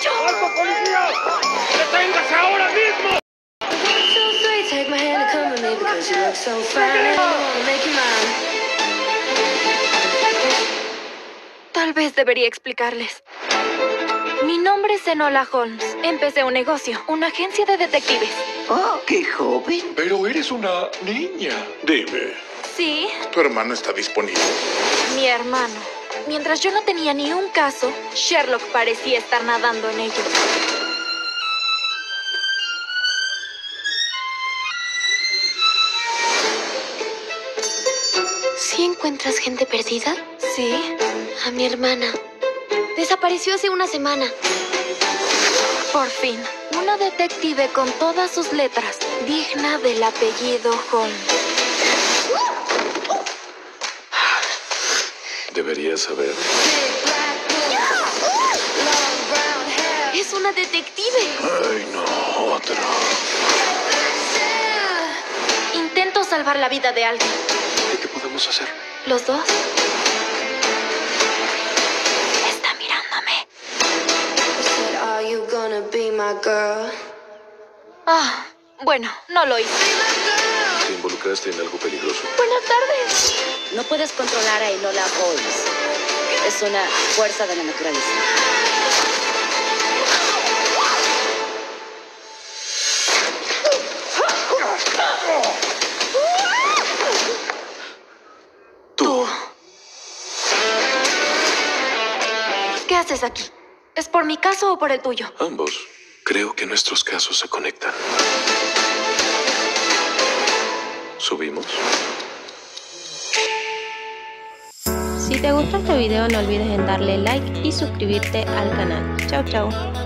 muchacho! ¡Alto, policía! ¡Deténgase ahora mismo! Take my hand and come with me because you look so fine and I wanna make you mine. Tal vez debería explicarles. Mi nombre es Enola Holmes. Empecé un negocio, una agencia de detectives. Oh, qué joven. Pero eres una niña. Dime, Sí, tu hermano está disponible. mi hermano. Mientras yo no tenía ni un caso, Sherlock parecía estar nadando en ello. ¿Sí encuentras gente perdida? Sí, A mi hermana. Desapareció hace una semana. por fin. Una detective con todas sus letras, digna del apellido Holmes. Deberías saber. Es una detective. Ay, no, otro. Intento salvar la vida de alguien. ¿Y qué podemos hacer? ¿Los dos? Está mirándome. Ah, bueno, no lo hice. ¿Te involucraste en algo peligroso? Buenas tardes. No puedes controlar a Enola Holmes. Es una fuerza de la naturaleza. Tú. ¿Qué haces aquí? ¿Es por mi caso o por el tuyo? Ambos. Creo que nuestros casos se conectan. ¿Subimos? Si te gustó este video no olvides en darle like y suscribirte al canal. Chao chao.